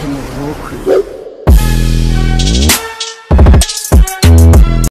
Тимур Рухль.